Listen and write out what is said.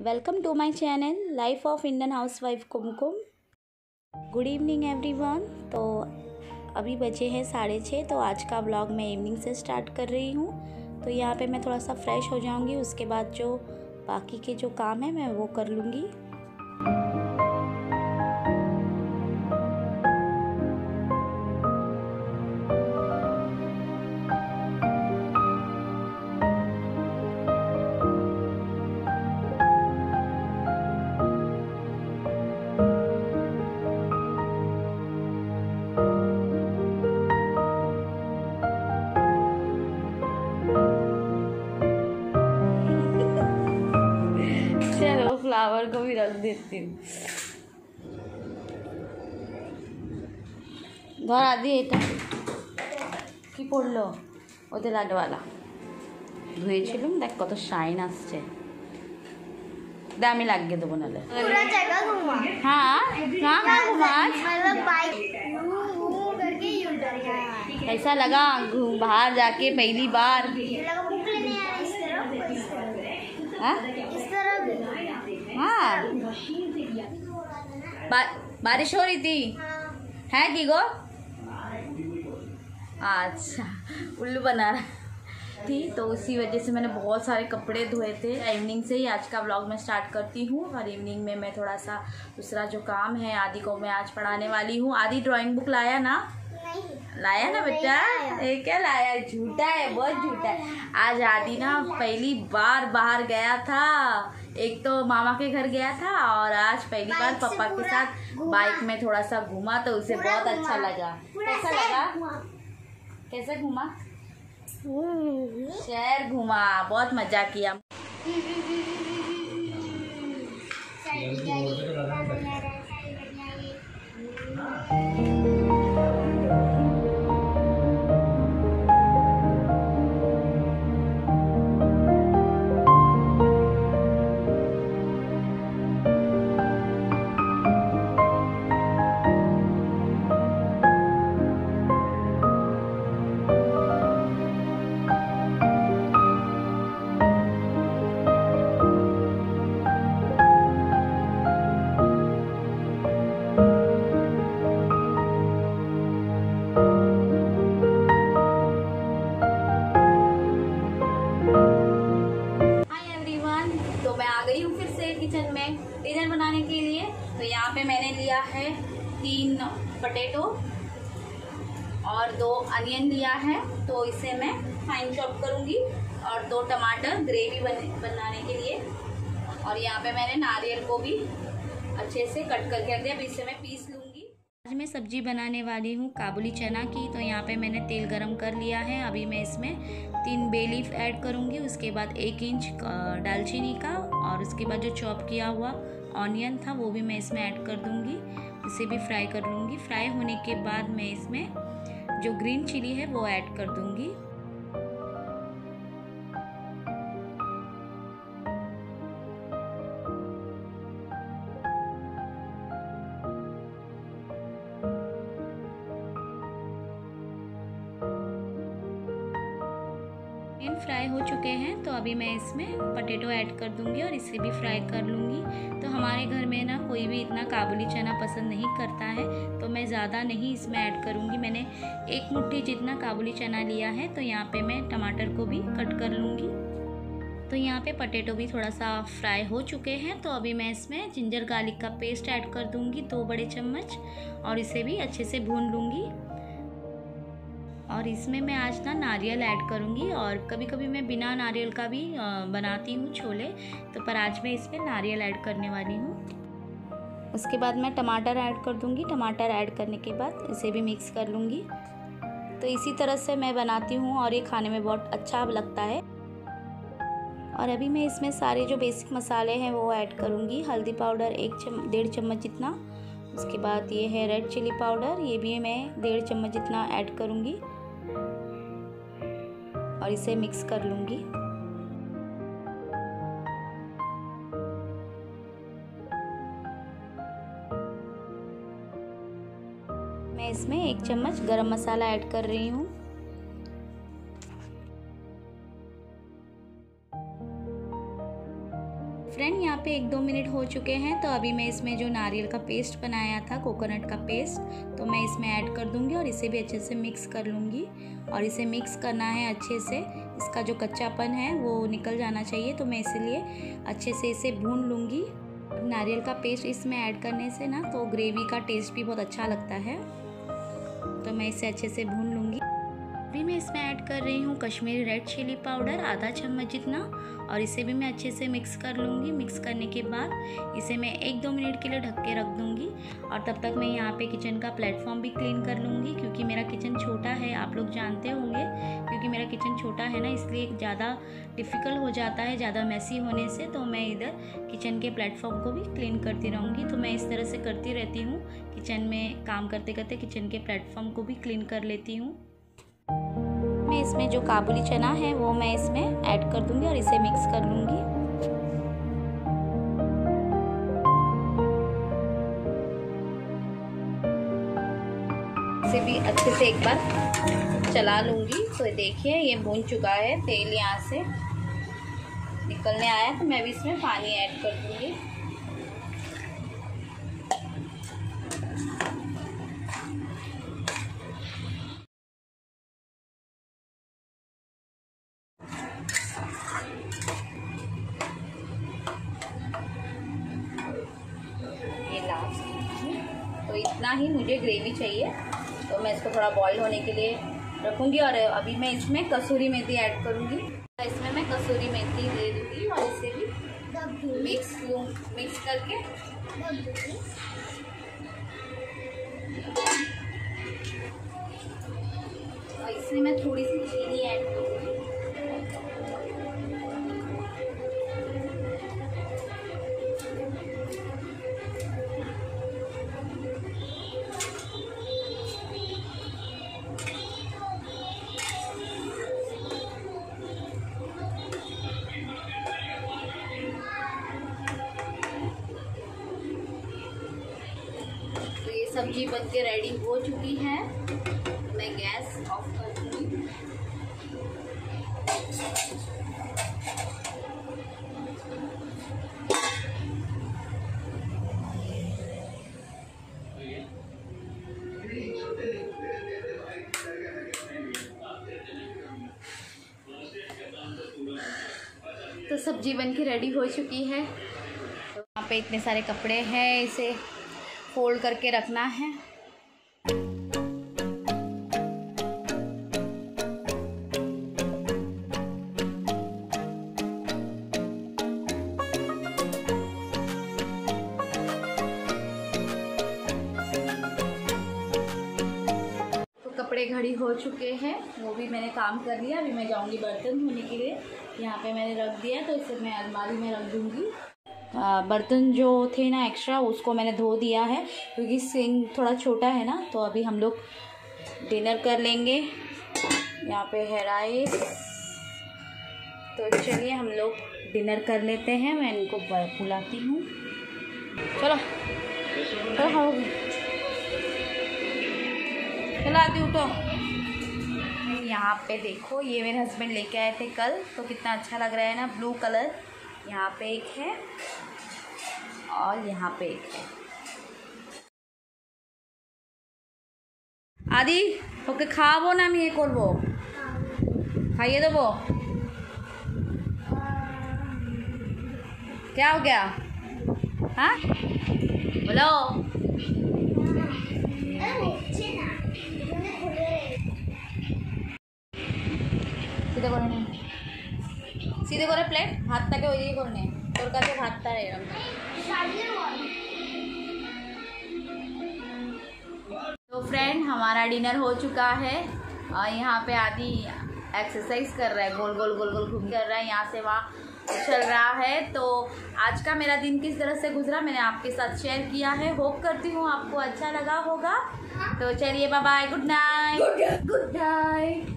Welcome to my channel life of Indian housewife Kumkum good evening everyone तो अभी बजे हैं साढ़े छः तो आज का ब्लॉग मैं इवनिंग से स्टार्ट कर रही हूँ। तो यहाँ पे मैं थोड़ा सा फ्रेश हो जाऊँगी, उसके बाद जो बाकी के जो काम है, मैं वो कर लूँगी। चलो फ्लावर को भी रख देती हूँ ধরা দি এটা কি পড়লো ওতে লাগওয়ালা ধুয়েছিলাম দেখ কত শাইন আসছে দে আমি লাগিয়ে দেবো নাহলে पूरा जगह घुमा हाँ कहाँ कहाँ घुमा आज? मतलब बाइक घूम घूम करके यू उतर गया कैसा लगा घूम बाहर जाके पहली बार हाँ? हाँ। बा, बारिश हो रही थी? हाँ है की गो अच्छा उल्लू बना रहा थी तो उसी वजह से मैंने बहुत सारे कपड़े धोए थे। इवनिंग से ही आज का व्लॉग मैं स्टार्ट करती हूँ और इवनिंग में मैं थोड़ा सा दूसरा जो काम है आदि को मैं आज पढ़ाने वाली हूँ। आदि ड्राइंग बुक लाया ना? लाया ना बच्चा? ये क्या लाया? झूठा है बहुत झूठा है। आज आदि ना पहली बार बाहर गया था। एक तो मामा के घर गया था और आज पहली बार पापा के साथ बाइक में थोड़ा सा घूमा तो उसे बहुत अच्छा लगा। कैसा लगा? कैसे घूमा? हम्म। शहर घूमा बहुत मज़ा किया। तो मैं आ गई हूँ फिर से किचन में डिनर बनाने के लिए। तो यहाँ पे मैंने लिया है तीन पटेटो और दो अनियन लिया है तो इसे मैं फाइन चॉप करूँगी। और दो टमाटर ग्रेवी बन, बनाने के लिए। और यहाँ पे मैंने नारियल को भी अच्छे से कट करके रख दिया। अभी इसे मैं पीस लूँगी। आज मैं सब्ज़ी बनाने वाली हूँ काबुली चना की। तो यहाँ पे मैंने तेल गरम कर लिया है। अभी मैं इसमें तीन बे लीफ ऐड करूँगी। उसके बाद एक इंच दालचीनी का और उसके बाद जो चॉप किया हुआ ऑनियन था, वो भी मैं इसमें ऐड कर दूँगी। उसे भी फ्राई कर लूँगी। फ्राई होने के बाद मैं इसमें जो ग्रीन चिली है, वो ऐड कर दूँगी। इन फ्राई हो चुके हैं तो अभी मैं इसमें पटेटो ऐड कर दूँगी और इसे भी फ्राई कर लूँगी। तो हमारे घर में ना कोई भी इतना काबुली चना पसंद नहीं करता है तो मैं ज़्यादा नहीं इसमें ऐड करूँगी। मैंने एक मुट्ठी जितना काबुली चना लिया है तो यहाँ पे मैं टमाटर को भी कट कर लूँगी। तो यहाँ पे पटेटो भी थोड़ा सा फ्राई हो चुके हैं तो अभी मैं इसमें जिंजर गार्लिक का पेस्ट ऐड कर दूँगी, दो बड़े चम्मच, और इसे भी अच्छे से भून लूँगी। और इसमें मैं आज ना नारियल ऐड करूँगी और कभी कभी मैं बिना नारियल का भी बनाती हूँ छोले। तो पर आज मैं इसमें नारियल ऐड करने वाली हूँ। उसके बाद मैं टमाटर ऐड कर दूँगी। टमाटर ऐड करने के बाद इसे भी मिक्स कर लूँगी। तो इसी तरह से मैं बनाती हूँ और ये खाने में बहुत अच्छा लगता है। और अभी मैं इसमें सारे जो बेसिक मसाले हैं वो ऐड करूँगी। हल्दी पाउडर एक चम, डेढ़ चम्मच जितना। उसके बाद ये है रेड चिली पाउडर। ये भी मैं डेढ़ चम्मच जितना ऐड करूँगी। और इसे मिक्स कर लूँगी। मैं इसमें एक चम्मच गरम मसाला ऐड कर रही हूँ। पे एक दो मिनट हो चुके हैं तो अभी मैं इसमें जो नारियल का पेस्ट बनाया था, कोकोनट का पेस्ट तो मैं इसमें ऐड कर दूँगी और इसे भी अच्छे से मिक्स कर लूँगी। और इसे मिक्स करना है अच्छे से, इसका जो कच्चापन है वो निकल जाना चाहिए तो मैं इसीलिए अच्छे से इसे भून लूँगी। नारियल का पेस्ट इसमें ऐड करने से ना तो ग्रेवी का टेस्ट भी बहुत अच्छा लगता है। तो मैं इसे अच्छे से भून अभी मैं इसमें ऐड कर रही हूँ कश्मीरी रेड चिली पाउडर आधा चम्मच जितना, और इसे भी मैं अच्छे से मिक्स कर लूँगी। मिक्स करने के बाद इसे मैं एक दो मिनट के लिए ढक के रख दूँगी, और तब तक मैं यहाँ पे किचन का प्लेटफॉर्म भी क्लीन कर लूँगी, क्योंकि मेरा किचन छोटा है, आप लोग जानते होंगे, क्योंकि मेरा किचन छोटा है ना, इसलिए ज़्यादा डिफ़िकल्ट हो जाता है, ज़्यादा मैसी होने से तो मैं इधर किचन के प्लेटफॉर्म को भी क्लीन करती रहूँगी। तो मैं इस तरह से करती रहती हूँ किचन में काम करते करते किचन के प्लेटफॉर्म को भी क्लीन कर लेती हूँ। मैं इसमें जो काबुली चना है, वो मैं इसमें ऐड कर दूँगी और इसे मिक्स कर लूँगी। इसे भी अच्छे से एक बार चला लूँगी। तो देखिए, ये भून चुका है तेल यहाँ से। निकलने आया तो मैं भी इसमें पानी ऐड कर दूँगी। तो इतना ही मुझे ग्रेवी चाहिए। तो मैं इसको थोड़ा बॉईल होने के लिए रखूँगी और अभी मैं इसमें कसूरी मेथी ऐड करूँगी। तो इसमें मैं कसूरी मेथी दे दूँगी और इसे भी मिक्स लूँ मिक्स करके। इसमें मैं थोड़ी सी चीनी ऐड करूँगी। सब्ज़ी बन के रेडी हो चुकी है। मैं गैस ऑफ़ कर दूँगी। तो सब्ज़ी बन के रेडी हो चुकी है। यहाँ पे इतने सारे कपड़े हैं, इसे फोल्ड करके रखना है। तो कपड़े घड़ी हो चुके हैं, वो भी मैंने काम कर लिया। अभी मैं जाऊँगी बर्तन धोने के लिए। यहाँ पे मैंने रख दिया तो इसे मैं अलमारी में रख दूँगी। बर्तन जो थे ना एक्स्ट्रा उसको मैंने धो दिया है, क्योंकि सिंक थोड़ा छोटा है ना तो अभी हम लोग डिनर कर लेंगे। यहाँ पे है राइस तो चलिए हम लोग डिनर कर लेते हैं, मैं इनको बुलाती हूँ। चलो। चलो खाओगे चलो आती उठो यहाँ पे देखो, ये मेरे हस्बैंड लेके आए थे कल तो कितना अच्छा लग रहा है ना ब्लू कलर यहाँ पे एक है और यहाँ पे एक है আদি ওকে খাওয়াবো না আমি এ করবো খাইয়ে দেবো क्या हो गया हाँ बोलो सीधे করে নে सीधे করে প্লেট ভাতটাকে ওই দিকে করে নে তোর কাছে ভাতটা এরকম तो फ्रेंड हमारा डिनर हो चुका है और यहाँ पे आदि एक्सरसाइज कर रहा है गोल गोल गोल गोल घूम कर रहा है यहाँ से वहाँ चल रहा है तो आज का मेरा दिन किस तरह से गुजरा मैंने आपके साथ शेयर किया है होप करती हूँ आपको अच्छा लगा होगा तो चलिए bye bye good night good night